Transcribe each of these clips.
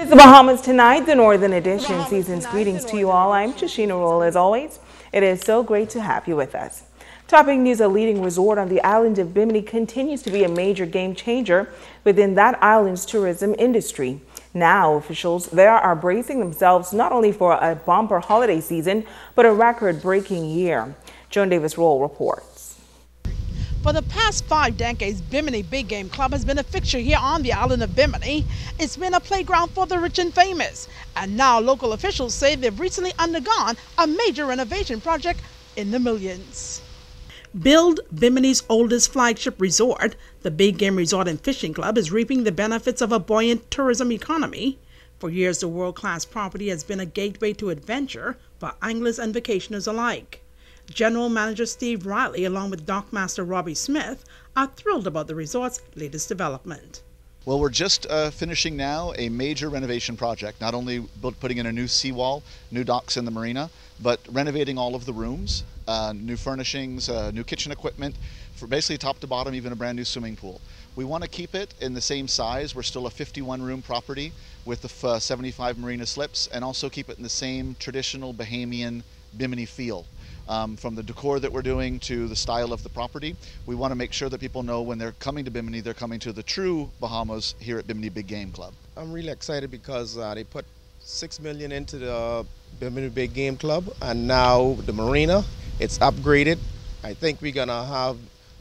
It's the Bahamas Tonight, the Northern Edition. Season's greetings to you all. I'm Shashina Roll. As always, it is so great to have you with us. Topping news, a leading resort on the island of Bimini continues to be a major game changer within that island's tourism industry. Now, officials there are bracing themselves not only for a bumper holiday season, but a record-breaking year. Joan Davis Roll reports. For the past five decades, Bimini Big Game Club has been a fixture here on the island of Bimini. It's been a playground for the rich and famous. And now local officials say they've recently undergone a major renovation project in the millions. Build Bimini's oldest flagship resort, the Big Game Resort and Fishing Club, is reaping the benefits of a buoyant tourism economy. For years, the world class property has been a gateway to adventure for anglers and vacationers alike. General Manager Steve Riley, along with Dockmaster Robbie Smith, are thrilled about the resort's latest development. Well, we're just uh, finishing now a major renovation project, not only putting in a new seawall, new docks in the marina, but renovating all of the rooms, uh, new furnishings, uh, new kitchen equipment, for basically top to bottom, even a brand new swimming pool. We want to keep it in the same size. We're still a 51 room property with the uh, 75 marina slips and also keep it in the same traditional Bahamian Bimini feel um, from the decor that we're doing to the style of the property. We want to make sure that people know when they're coming to Bimini, they're coming to the true Bahamas here at Bimini Big Game Club. I'm really excited because uh, they put six million into the Bimini Big Game Club, and now the marina, it's upgraded. I think we're gonna have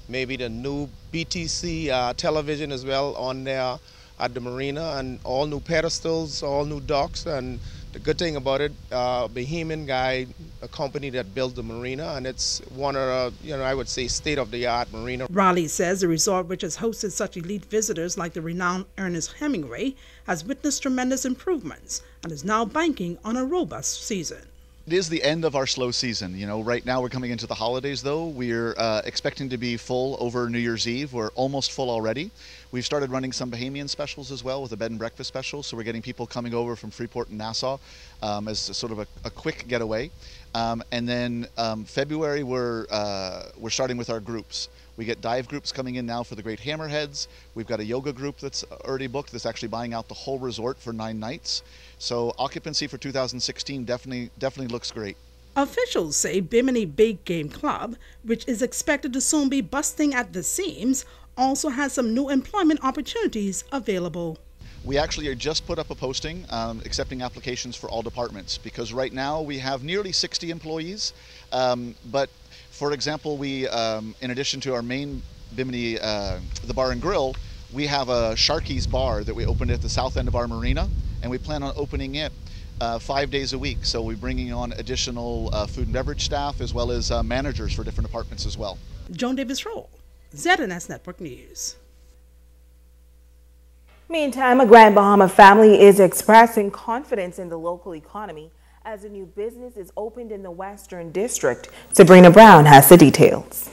maybe the new BTC uh, television as well on there at the marina, and all new pedestals, all new docks, and the good thing about it, uh, Bahamian guy, a company that built the marina, and it's one of the, you know, I would say state-of-the-art marina. Riley says the resort, which has hosted such elite visitors like the renowned Ernest Hemingway, has witnessed tremendous improvements and is now banking on a robust season it is the end of our slow season. You know, right now we're coming into the holidays though. We're uh, expecting to be full over New Year's Eve. We're almost full already. We've started running some Bahamian specials as well with a bed and breakfast special. So we're getting people coming over from Freeport and Nassau um, as sort of a, a quick getaway. Um, and then um, February we're uh, we're starting with our groups. We get dive groups coming in now for the Great Hammerheads. We've got a yoga group that's already booked that's actually buying out the whole resort for nine nights. So occupancy for 2016 definitely definitely looks great. Officials say Bimini Big Game Club, which is expected to soon be busting at the seams, also has some new employment opportunities available. We actually just put up a posting um, accepting applications for all departments because right now we have nearly 60 employees, um, but for example, we, um, in addition to our main Bimini, uh, the bar and grill, we have a Sharky's bar that we opened at the south end of our marina, and we plan on opening it uh, five days a week. So we're bringing on additional uh, food and beverage staff as well as uh, managers for different departments as well. Joan Davis Roll, ZNS Network News. Meantime, a Grand Bahama family is expressing confidence in the local economy as a new business is opened in the Western District. Sabrina Brown has the details.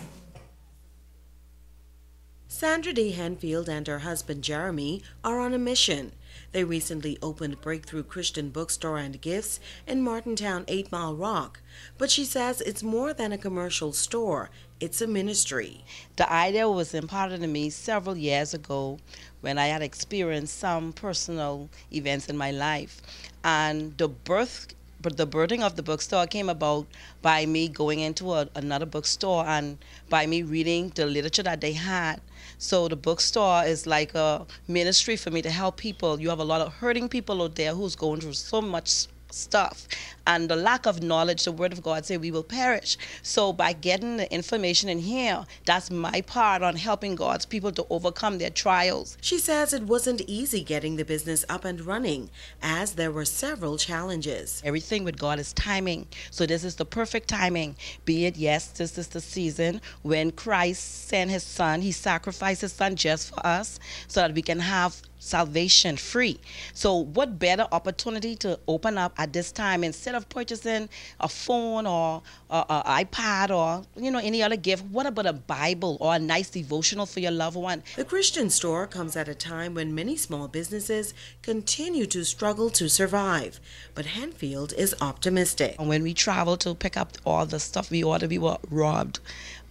Sandra D. Henfield and her husband Jeremy are on a mission. They recently opened Breakthrough Christian Bookstore and Gifts in Martintown 8 Mile Rock. But she says it's more than a commercial store, it's a ministry. The idea was imparted to me several years ago when I had experienced some personal events in my life. And the birth but the birthing of the bookstore came about by me going into a, another bookstore and by me reading the literature that they had. So the bookstore is like a ministry for me to help people. You have a lot of hurting people out there who's going through so much stuff. And the lack of knowledge the word of god say we will perish. So by getting the information in here that's my part on helping god's people to overcome their trials. She says it wasn't easy getting the business up and running as there were several challenges. Everything with god is timing. So this is the perfect timing. Be it yes this is the season when christ sent his son. He sacrificed his son just for us so that we can have salvation free. So, what better opportunity to open up at this time instead of purchasing a phone or an iPad or you know any other gift? What about a Bible or a nice devotional for your loved one? The Christian store comes at a time when many small businesses continue to struggle to survive, but Henfield is optimistic. When we traveled to pick up all the stuff we ordered, we were robbed.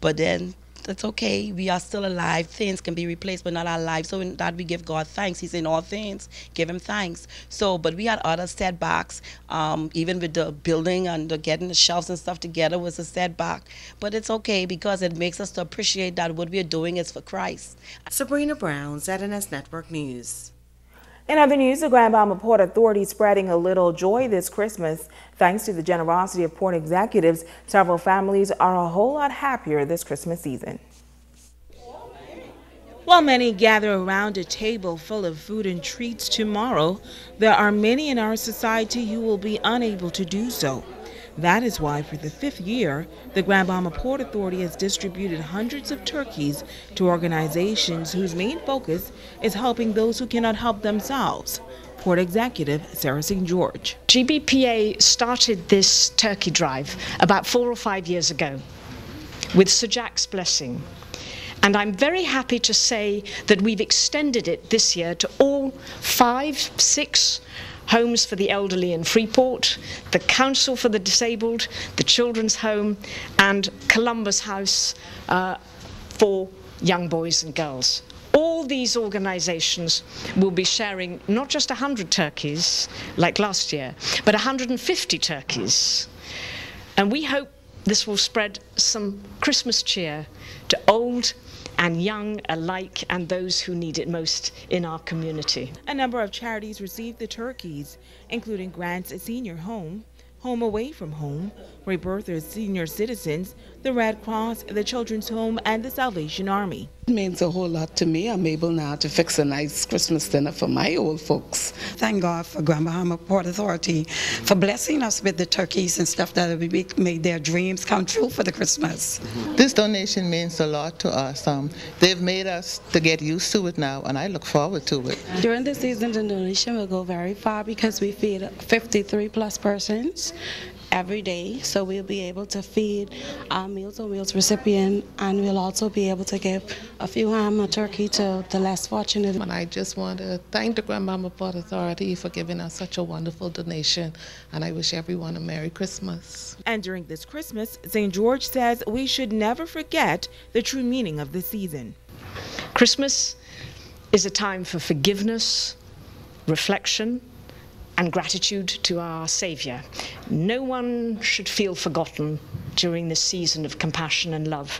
But then it's okay. We are still alive. Things can be replaced, but not our lives. So in that we give God thanks. He's in all things. Give Him thanks. So, but we had other setbacks. Um, even with the building and the getting the shelves and stuff together was a setback. But it's okay because it makes us to appreciate that what we're doing is for Christ. Sabrina Brown, ZNS Network News. In other news, the Grand Bahama Port Authority spreading a little joy this Christmas. Thanks to the generosity of port executives, several families are a whole lot happier this Christmas season. While many gather around a table full of food and treats tomorrow, there are many in our society who will be unable to do so. That is why, for the fifth year, the Grand Bahama Port Authority has distributed hundreds of turkeys to organizations whose main focus is helping those who cannot help themselves. Port Executive Sarah St. George. GBPA started this turkey drive about four or five years ago with Sir Jack's blessing. And I'm very happy to say that we've extended it this year to all five, six Homes for the Elderly in Freeport, the Council for the Disabled, the Children's Home, and Columbus House uh, for young boys and girls. All these organizations will be sharing not just 100 turkeys like last year, but 150 turkeys. And we hope this will spread some Christmas cheer to old and young alike and those who need it most in our community. A number of charities received the turkeys, including Grants at Senior Home, Home Away from Home, Rebirth Senior Citizens, the Red Cross, the Children's Home, and the Salvation Army. It means a whole lot to me. I'm able now to fix a nice Christmas dinner for my old folks. Thank God for Grand Bahama Port Authority for blessing us with the turkeys and stuff that we made their dreams come true for the Christmas. This donation means a lot to us. Um, they've made us to get used to it now, and I look forward to it. During the season, the donation will go very far because we feed 53 plus persons every day. So we'll be able to feed our Meals on Wheels recipient and we'll also be able to give a few ham or turkey to the less fortunate. And I just want to thank the Grand Bahama Port Authority for giving us such a wonderful donation and I wish everyone a Merry Christmas. And during this Christmas, St. George says we should never forget the true meaning of the season. Christmas is a time for forgiveness, reflection, and gratitude to our Saviour. No one should feel forgotten during this season of compassion and love.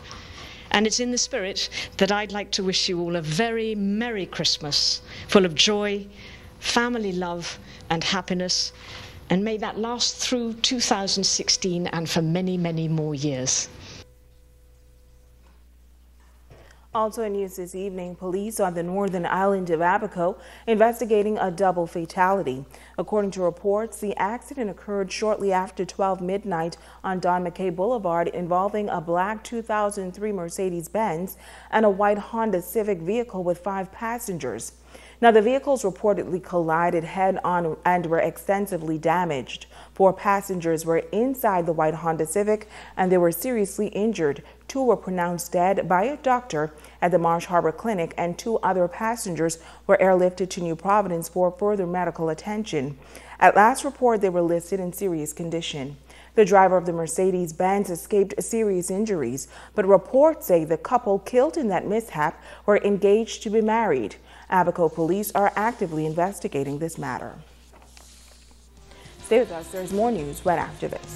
And it's in the spirit that I'd like to wish you all a very Merry Christmas, full of joy, family love, and happiness. And may that last through 2016 and for many, many more years. Also in news this evening, police on the northern island of Abaco investigating a double fatality. According to reports, the accident occurred shortly after 12 midnight on Don McKay Boulevard involving a black 2003 Mercedes-Benz and a white Honda Civic vehicle with five passengers. Now, the vehicles reportedly collided head on and were extensively damaged. Four passengers were inside the white Honda Civic and they were seriously injured. Two were pronounced dead by a doctor at the Marsh Harbor Clinic and two other passengers were airlifted to New Providence for further medical attention. At last report, they were listed in serious condition. The driver of the Mercedes-Benz escaped serious injuries, but reports say the couple killed in that mishap were engaged to be married. Abaco police are actively investigating this matter. Stay with us. There's more news right after this.